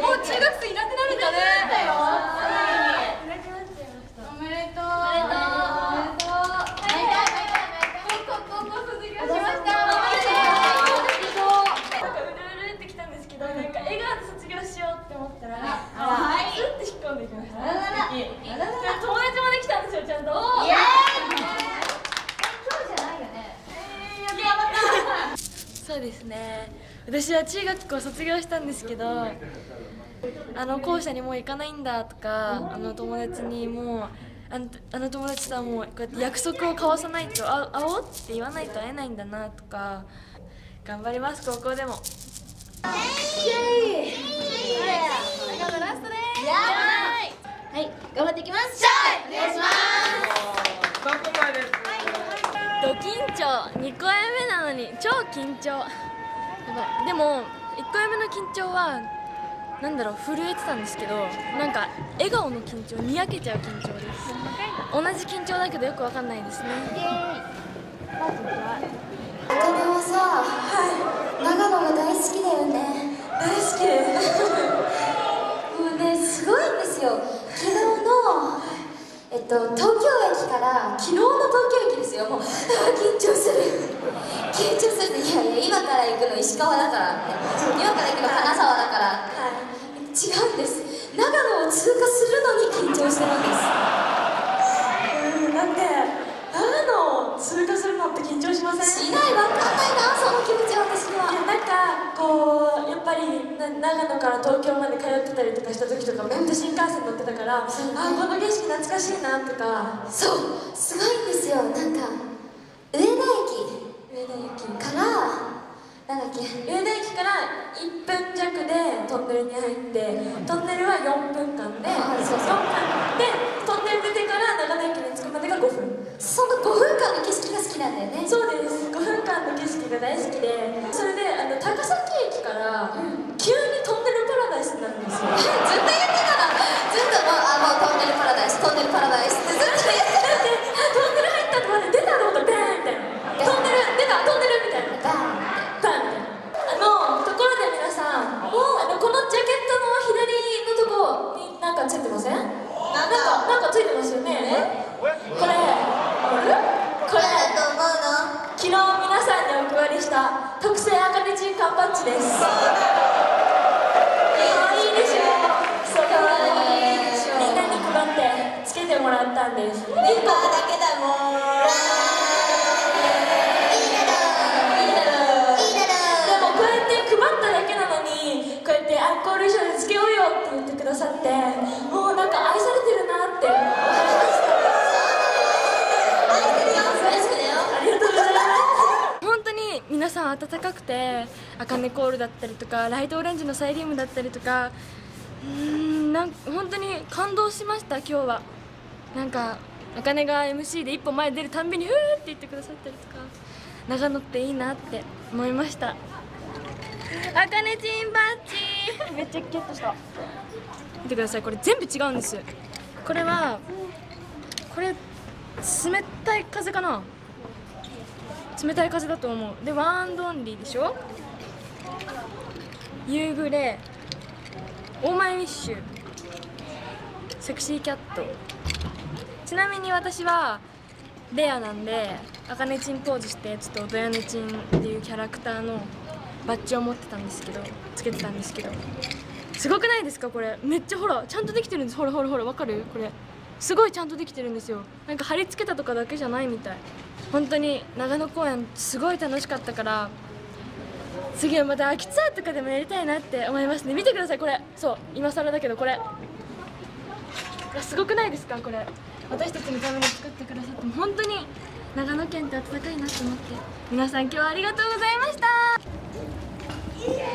も う中学生いなくなるんだねおめでとう。おめでとう高校卒業しました。なんかうるうるってきたんですけど、なんか笑顔で卒業しようって思ったら、はいスッて引っ込んできました。あららら友達もできたんですよ、ちゃんと。イエーイ。そうじゃないよね。そうですね。私は中学校卒業したんですけど、あの校舎にもう行かないんだとか、あの友達にもう。あのあの友達とはもうこうやって約束を交わさないと会う会おうって言わないと会えないんだなとか頑張ります高校でもはい、頑張っていきます。お願いします。ド緊張。2個目なのに超緊張。やばい。でも1個目の緊張はなんだろう震えてたんですけどなんか笑顔の緊張にやけちゃう緊張です。同じ緊張だけどよくわかんないですね。お金はさ、長野が大好きだよね。大好き。もうねすごいんですよ。昨日と東京駅から昨日の東京駅ですよ。もう 緊張する。緊張する。いやいや今から行くの石川だからって。今から行くの金沢だからって。違うんです長野を通過するのに緊張してるんですうんだって長野通過するのって緊張しませんしないわかんないなその気持ち私にはなんかこうやっぱりな長野から東京まで通ってたりとかした時とかめっちゃ新幹線乗ってたから、あこの景色懐かしいなとか。そうすごいんですよ。なんか上田駅。上田駅。からなんだっけ。上田駅から1分弱でトンネルに入ってトンネルは4分間であそうそう。4分でトンネル出てから長野駅に着くまでが5分。その5分間の景色が好きなんだよね。そうです。5分間の景色が大好きでから急にトンネルパラダイスになるんですよずっと言ってたなずっともうあもうトンネルパラダイストンネルパラダイスってずっと言ってだってあトンネル入ったとまで出たと思ったらベーンみたいなトンネル出たトンネルみたいなたバーンバンみたいなあのところで皆さんあのこのジャケットの左のとこになんかついてませんなんかなんかついてますよねこれこれこれだと思うの昨日皆さんにお配りした。特製あかねちん缶バッジです。かわいいでしょそうかわいい。でしょみんなに配ってつけてもらったんです。メンバーだけだもんこうやってアルコール衣装でつけようよって言ってくださってもうなんか愛されてるなって思いました愛してるよ大好きだよありがとうございます本当に皆さん温かくてあかねコールだったりとかライトオレンジのサイリウムだったりとかうーんなん本当に感動しました今日は。なんかあかねが MC で一歩前に出るたんびにふーって言ってくださったりとか長野っていいなって思いました。あかねちんバッジめっちゃゲットした。見てくださいこれ全部違うんです。これはこれ冷たい風かな冷たい風だと思う。でワンドンリーでしょ？夕暮れ。オーマイウィッシュ。セクシーキャット。ちなみに私はレアなんであかねちんポーズしてちょっとドヤネチンっていうキャラクターのバッジを持ってたんですけどつけてたんですけど。すごくないですかこれ？めっちゃほらちゃんとできてるんです。ほらほらほらわかる？これ。すごいちゃんとできてるんですよ。なんか貼り付けたとかだけじゃないみたい。本当に長野公演すごい楽しかったから次はまた秋ツアーとかでもやりたいなって思いますね。見てくださいこれ。そう今更だけどこれ。すごくないですかこれ。私たちのために作ってくださって本当に長野県って暖かいなと思って。皆さん今日はありがとうございました。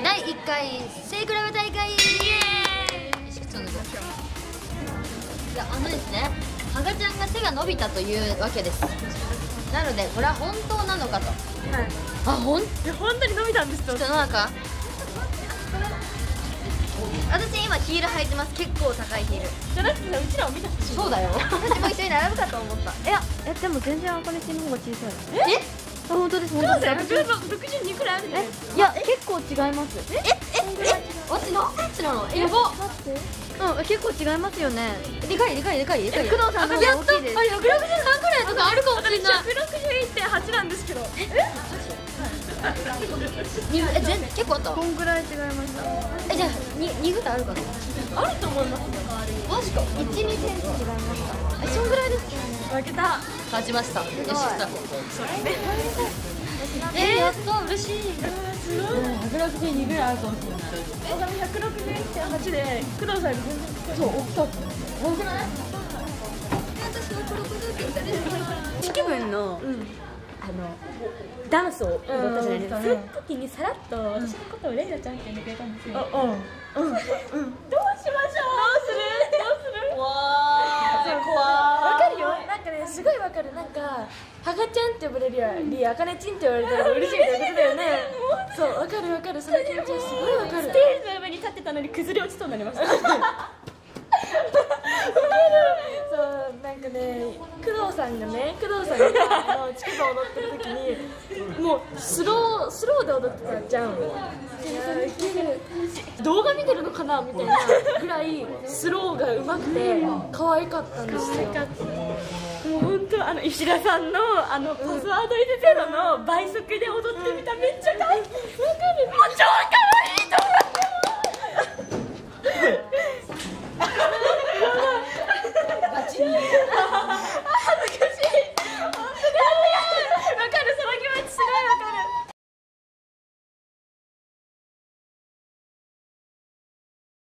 第1回セイクラブ大会。イエーイ。いやあのですねハガちゃんが背が伸びたというわけです。なのでこれは本当なのかと。はい。あほん本当に伸びたんですよ世の中あ私今ヒール履いてます。結構高いヒール。じゃなくてさうちらを見た人そうだよ。私も一緒に並ぶかと思った。いや。えでも全然あかねちんの方が小さい。え？あ本当です。本当です。62くらいあるんだよいや結構違います。えええ私何センチなの？えやばうん結構違いますよね。でかいでかいでかいでかい。工藤さんの方が大きいです。あ163くらいとかあるかもしれない。161.8なんですけど。にえ全結構あった？こんぐらい違いました。えじゃあ 2, 2ぐらいあるかな？あると思いますマジか。12センチ違いました。えそんぐらいです負けた。勝ちました。よしした。え？ー、やった嬉しい162ぐらいあるかもしれない小上161.8で工藤さんより全然そう大きかった式文のあのダンスを踊ったじゃないですか、うんその時にさらっと私のことをレイラちゃんって呼んでくれたんですよ、うん。うん。うん。どうしましょう？どうする？どうする？わわかねすごいわかる。なんかはがちゃんって呼ばれるよりあかねちんって言われたら嬉しいみたいなことだよね。そうわかるわかる。その気持ちはすごいわかる。ステージの上に立ってたのに崩れ落ちそうになりました。そうなんかね工藤さんがね工藤さんがあのチケット踊ってる時にもうスロースローで踊ってたじゃん。動画見てるのかなみたいなぐらいスローが上手くて可愛かったんですよあの石田さんのあのパスワード入れゼロの倍速で踊ってみためっちゃ可愛いわかる超可